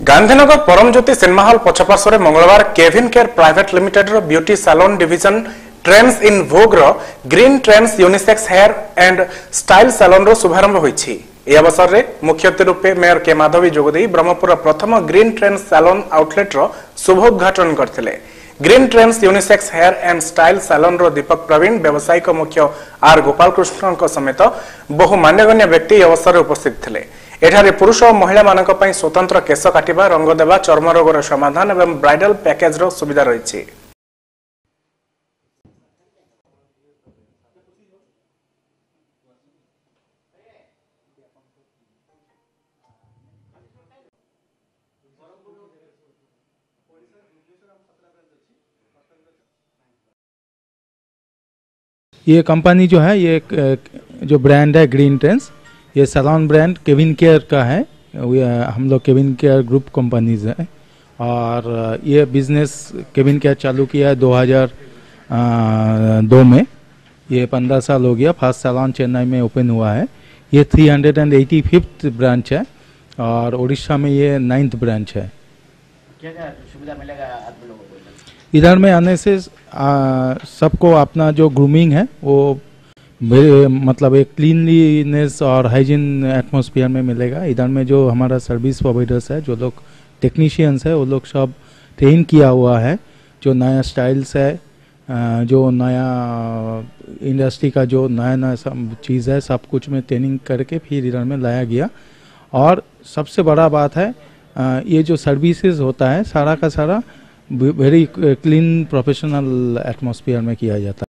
Gandhinagar ପରମଜ୍ୟୋତି cinema hall ପଛପାର୍ଶ୍ୱରେ ମଙ୍ଗଳବାର Kevin care private ଲିମିଟେଡର beauty salon division trends in ଭୋଗ୍ର green trends unisex hair and style ସାଲନ୍ର ଶୁଭାରମ୍ଭ ହୋଇଛି ଏହି ଅବସରରେ ମୁଖ୍ୟ ଅତିଥି ରୂପେ ମେୟର କେ ମାଧବୀ ଯୋଗଦେଇ ବ୍ରହ୍ମପୁରର ପ୍ରଥମ ଗ୍ରୀନ୍ ଟ୍ରେଣ୍ଡସ୍ ସାଲନ୍ ଆଉଟଲେଟ୍ର ଶୁଭ ଉଦ୍ଘାଟନ କରିଥିଲେ green trends unisex hair and style ସାଲନ୍ର Deepak ପ୍ରବୀଣ ବ୍ୟବସାୟିକ ମୁଖ୍ୟ ଆର୍ ଗୋପାଳକୃଷ୍ଣଙ୍କ ସମେତ ବହୁ ମାନ୍ୟଗଣ୍ୟ ବ୍ୟକ୍ତି ଏହି ଅବସରରେ ଉପସ୍ଥିତ ଥିଲେ ଏଠାରେ ପୁରୁଷ ଓ ମହିଳାମାନଙ୍କ ପାଇଁ ସ୍ୱତନ୍ତ୍ର କେଶ କାଟିବା ରଙ୍ଗ ଦେବା ଚର୍ମ ରୋଗର ସମାଧାନ ଏବଂ ବ୍ରାଇଡାଲ ପ୍ୟାକେଜର ସୁବିଧା ରହିଛି ये कंपनी जो है ये जो ब्रांड है ग्रीन ट्रेंस ये सलोन ब्रांड केविन केयर का है। हम लोग केविन केयर ग्रुप कंपनीज़ है। और ये बिज़नेस केविन केयर चालू किया है 2002 में। ये 15 साल हो गया फ़र्स्ट सलोन चेन्नई में ओपन हुआ है। ये 385th ब्रांच है और उड़ीसा में ये नाइन्थ ब्रांच है। क्या क्या सुविधा मिलेगा आदमी लोगों को? इधर में आने से सबको अपना जो ग्रूमिंग है, वो मतलब एक क्लीनलीनेस और हाइजीन एटमॉस्फेयर में मिलेगा। इधर में जो हमारा सर्विस प्रोवाइडर्स है, जो लोग टेक्नीशियंस है, वो लोग सब ट्रेन किया हुआ है। जो नया स्टाइल्स है जो नया इंडस्ट्री का जो नया नया सब चीज़ है, सब कुछ में ट्रेनिंग करके फिर इधर में लाया गया। और सबसे बड़ा बात है ये जो सर्विसेज़ होता है, सारा का सारा वेरी क्लीन प्रोफेशनल एटमॉस्फेयर में किया जाता है।